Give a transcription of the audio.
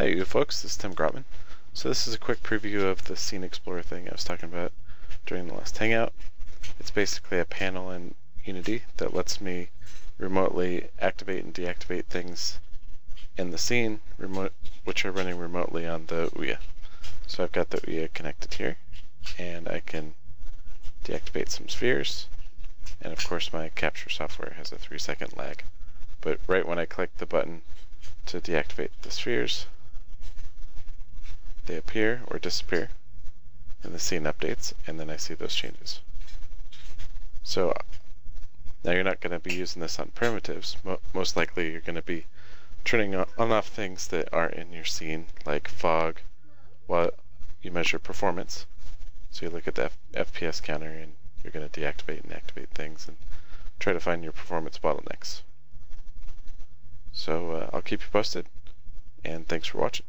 Hi you folks, this is Tim Graupmann. So this is a quick preview of the Scene Explorer thing I was talking about during the last Hangout. It's basically a panel in Unity that lets me remotely activate and deactivate things in the scene remote, which are running remotely on the Ouya. So I've got the Ouya connected here and I can deactivate some spheres and of course my capture software has a 3 second lag. But right when I click the button to deactivate the spheres, they appear or disappear and the scene updates and then I see those changes. So now you're not going to be using this on primitives. Mo most likely you're going to be turning on off things that are in your scene like fog while you measure performance. So you look at the F FPS counter and you're going to deactivate and activate things and try to find your performance bottlenecks. So uh, I'll keep you posted and thanks for watching.